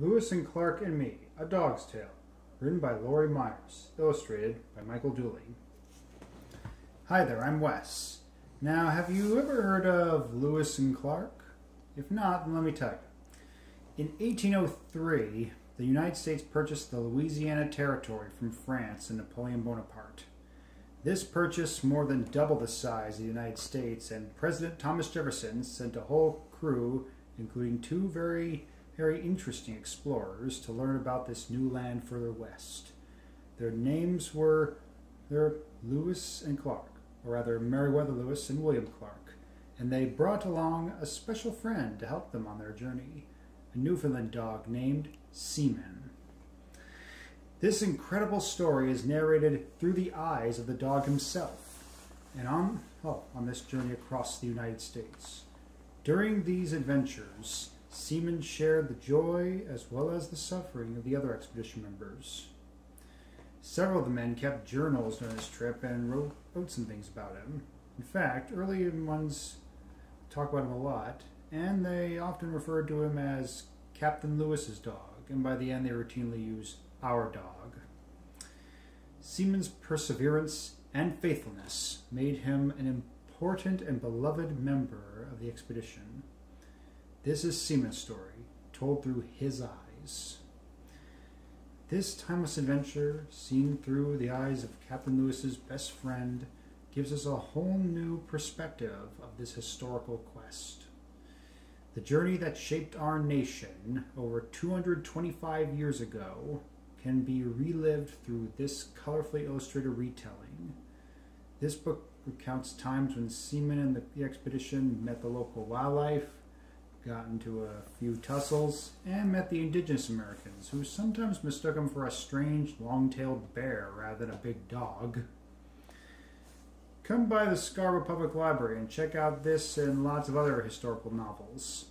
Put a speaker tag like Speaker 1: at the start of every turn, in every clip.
Speaker 1: Lewis and Clark and Me, A Dog's Tale, written by Laurie Myers, illustrated by Michael Dooley. Hi there, I'm Wes. Now, have you ever heard of Lewis and Clark? If not, then let me tell you. In 1803, the United States purchased the Louisiana Territory from France and Napoleon Bonaparte. This purchase more than doubled the size of the United States, and President Thomas Jefferson sent a whole crew, including two very very interesting explorers to learn about this new land further west. Their names were they're Lewis and Clark, or rather Meriwether Lewis and William Clark, and they brought along a special friend to help them on their journey, a Newfoundland dog named Seaman. This incredible story is narrated through the eyes of the dog himself, and on oh, on this journey across the United States. During these adventures, Seaman shared the joy as well as the suffering of the other expedition members. Several of the men kept journals during this trip and wrote, wrote some things about him. In fact, early ones talk about him a lot, and they often referred to him as Captain Lewis's dog, and by the end they routinely use our dog. Seaman's perseverance and faithfulness made him an important and beloved member of the expedition. This is Seaman's story, told through his eyes. This timeless adventure, seen through the eyes of Captain Lewis's best friend, gives us a whole new perspective of this historical quest. The journey that shaped our nation over 225 years ago can be relived through this colorfully illustrated retelling. This book recounts times when Seaman and the expedition met the local wildlife, got into a few tussles, and met the indigenous Americans, who sometimes mistook him for a strange long-tailed bear rather than a big dog. Come by the Scarborough Public Library and check out this and lots of other historical novels.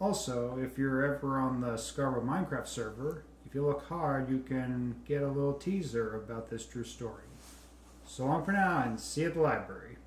Speaker 1: Also, if you're ever on the Scarborough Minecraft server, if you look hard, you can get a little teaser about this true story. So long for now, and see you at the library.